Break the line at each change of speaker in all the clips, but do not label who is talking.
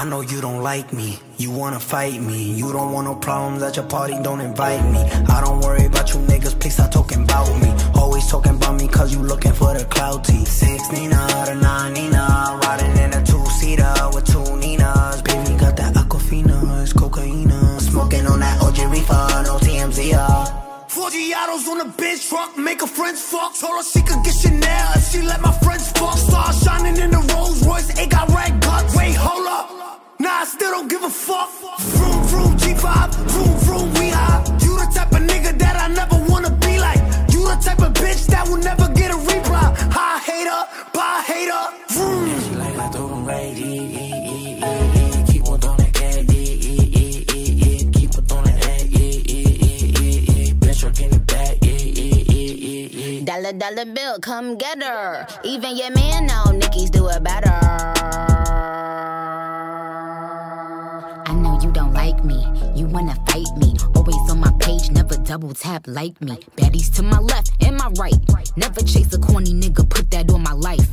I know you don't like me. You wanna fight me. You don't want no problems at your party. Don't invite me. I don't worry about you niggas. Please stop talking about me. Always talking about me cause you looking for the clouty. Six Nina to nine Nina. Riding in a two seater with two Ninas. Baby got that aquafina. It's cocaine. Smoking on that OG reefer. No
Giottos on the bench truck, make her friends fuck. Told her she could get Chanel if she let my friends fuck. Star shining in the Rolls Royce, ain't got red guts. Wait, hold up. Nah, I still don't give a fuck. Vroom, vroom, G5, vroom, vroom, we high. You the type of nigga that I never wanna be like. You the type of bitch that will never get a reply. High hater, bye hater, vroom.
She like told him
Dollar, dollar bill, come get her. Even your man know Nicki's do it better. I know you don't like me. You wanna fight me. Always on my page, never double tap like me. Baddies to my left and my right. Never chase a corny nigga, put that on my life.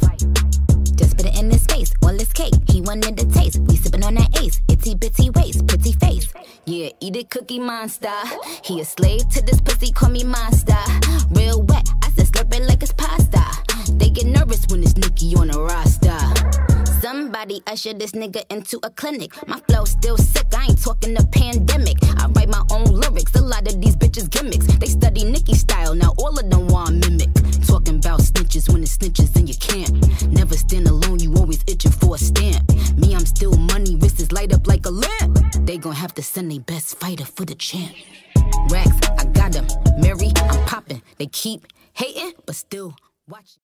Just put it in his face, all his cake. He wanted the taste. We sippin' on that ace. Itty bitty waist, pretty face. Yeah, eat it, cookie monster. He a slave to this pussy, call me monster. On a roster. Somebody usher this nigga into a clinic. My flow still sick, I ain't talking the pandemic. I write my own lyrics, a lot of these bitches gimmicks. They study Nicki style, now all of them want mimic. Talking about snitches when it's snitches and you can't. Never stand alone, you always itching for a stamp. Me, I'm still money, wrists light up like a lamp. They gon' have to send their best fighter for the champ. Racks, I got them. Mary, I'm popping. They keep hating, but still watch.